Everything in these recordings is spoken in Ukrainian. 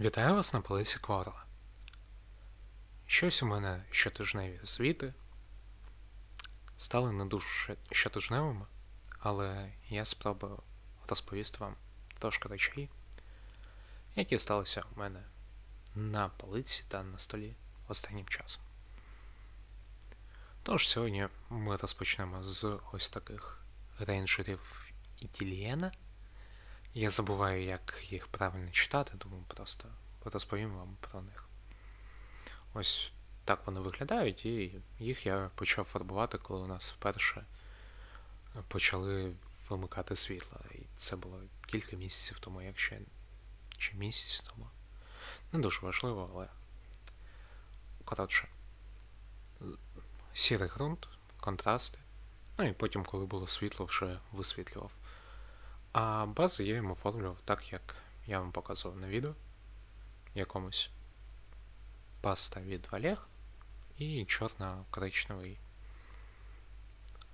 Вітаю вас на полиці Кворла. Щось у мене щотижневі звіти стали не дуже щотижневими, але я спробую розповісти вам трошки речей, які сталися у мене на полиці та на столі останнім часом. Тож сьогодні ми розпочнемо з ось таких рейнджерів Ітілієна. Я забуваю, як їх правильно читати, тому просто розповім вам про них. Ось так вони виглядають, і їх я почав фарбувати, коли у нас вперше почали вимикати світло. І це було кілька місяців тому, якщо чи місяць тому. Не дуже важливо, але коротше. Сірий ґрунт, контрасти. Ну і потім, коли було світло, вже висвітлював. А бази я їм оформлював так, як я вам показував на відео. Якомусь паста від Валег і чорно-коричневий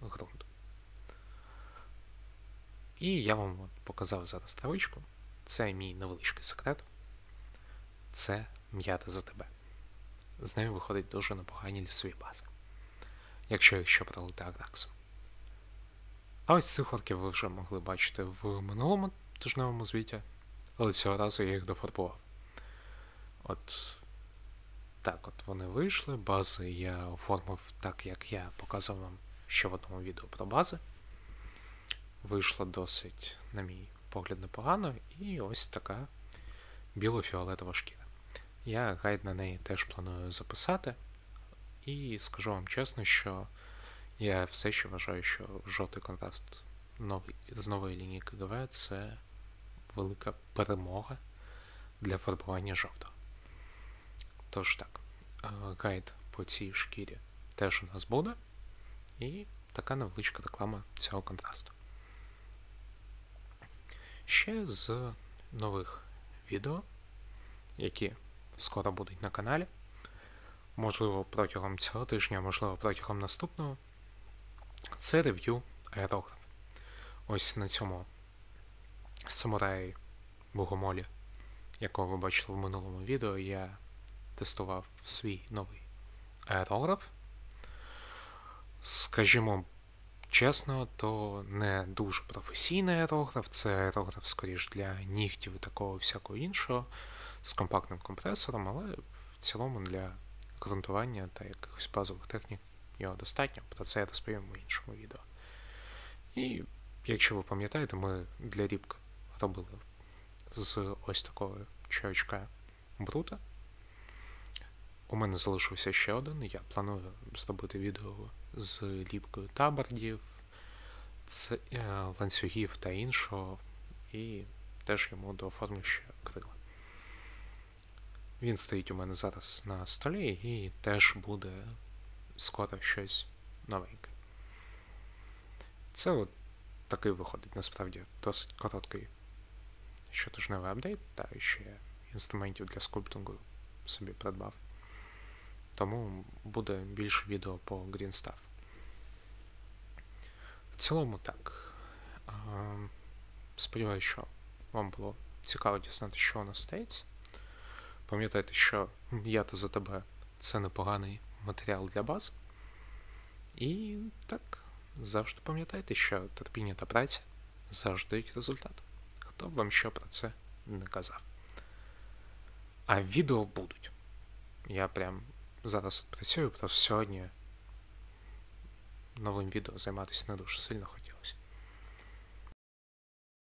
ґрунт. І я вам показав зараз травичку. Це мій невеличкий секрет. Це м'ята за тебе. З нею виходить дуже непогані лісові бази. Якщо їх ще пролити аграксом. А ось цих орків ви вже могли бачити в минулому тижневому звіті, але цього разу я їх дофарбував. От так от вони вийшли. Бази я оформив так, як я показував вам ще в одному відео про бази. Вийшло досить, на мій погляд, непогано, і ось така біло-фіолетова шкіра. Я гайд на неї теж планую записати. І скажу вам чесно, що я все ще вважаю, що жовтий контраст з нової лінійки ГВ це велика перемога для фарбування жовтого. Тож так, е, гайд по цій шкірі теж у нас буде. І така невеличка реклама цього контрасту. Ще з нових відео, які скоро будуть на каналі. Можливо, протягом цього тижня, можливо, протягом наступного. Це рев'ю аерограф. Ось на цьому самураї Богомолі, якого ви бачили в минулому відео, я тестував свій новий аерограф. Скажімо чесно, то не дуже професійний аерограф, це аерограф, скоріш для нігтів і такого всякого іншого, з компактним компресором, але в цілому для ґрунтування та якихось базових технік його достатньо, про це я розповім у іншому відео. І якщо ви пам'ятаєте, ми для рібка робили з ось такого чаючка брута. У мене залишився ще один. Я планую зробити відео з ліпкою табардів, ц- е, ланцюгів та іншого, і теж йому дооформлю ще крила. Він стоїть у мене зараз на столі і теж буде скоро щось новеньке. Це от такий виходить насправді досить короткий щотижневий апдейт, та ще інструментів для скульптингу собі придбав. Тому буде більше відео по Green Stuff. В цілому так. Сподіваюсь, що вам було цікаво дізнати, що у нас стається. Пам'ятайте, що я та за тебе це непоганий матеріал для баз. І так, завжди пам'ятайте, що терпіння та праця завжди дають результат. Хто б вам що про це не казав. А відео будуть. Я прям зараз от працюю, просто сьогодні новим відео займатися не дуже сильно хотів.